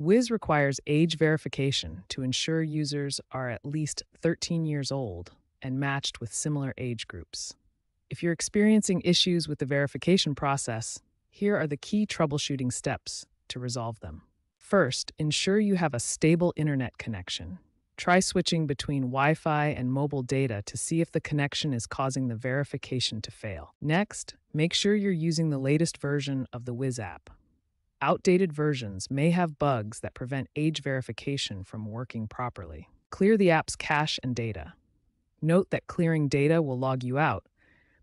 Wizz requires age verification to ensure users are at least 13 years old and matched with similar age groups. If you're experiencing issues with the verification process, here are the key troubleshooting steps to resolve them. First, ensure you have a stable internet connection. Try switching between Wi Fi and mobile data to see if the connection is causing the verification to fail. Next, make sure you're using the latest version of the Wizz app. Outdated versions may have bugs that prevent age verification from working properly. Clear the app's cache and data. Note that clearing data will log you out,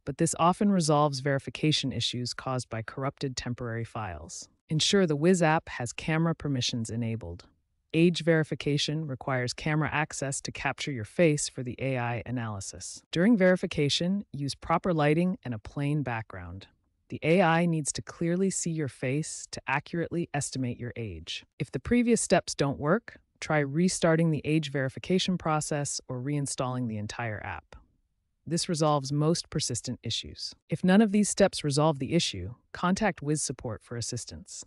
but this often resolves verification issues caused by corrupted temporary files. Ensure the Wizz app has camera permissions enabled. Age verification requires camera access to capture your face for the AI analysis. During verification, use proper lighting and a plain background. The AI needs to clearly see your face to accurately estimate your age. If the previous steps don't work, try restarting the age verification process or reinstalling the entire app. This resolves most persistent issues. If none of these steps resolve the issue, contact Wizz support for assistance.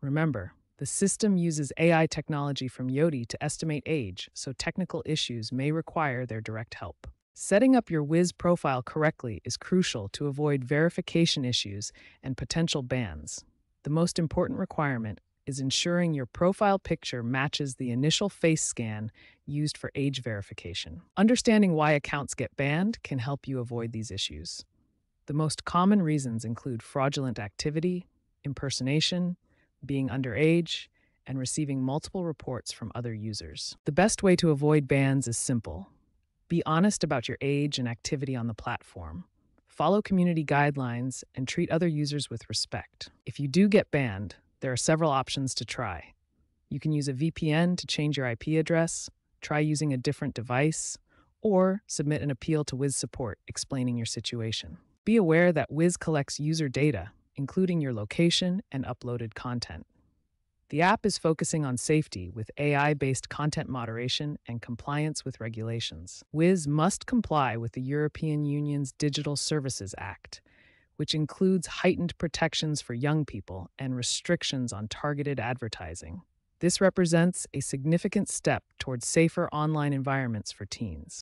Remember, the system uses AI technology from Yoti to estimate age, so technical issues may require their direct help. Setting up your Wizz profile correctly is crucial to avoid verification issues and potential bans. The most important requirement is ensuring your profile picture matches the initial face scan used for age verification. Understanding why accounts get banned can help you avoid these issues. The most common reasons include fraudulent activity, impersonation, being underage, and receiving multiple reports from other users. The best way to avoid bans is simple. Be honest about your age and activity on the platform. Follow community guidelines and treat other users with respect. If you do get banned, there are several options to try. You can use a VPN to change your IP address, try using a different device, or submit an appeal to Wizz support explaining your situation. Be aware that Wizz collects user data including your location and uploaded content. The app is focusing on safety with AI based content moderation and compliance with regulations. Wizz must comply with the European Union's Digital Services Act, which includes heightened protections for young people and restrictions on targeted advertising. This represents a significant step towards safer online environments for teens.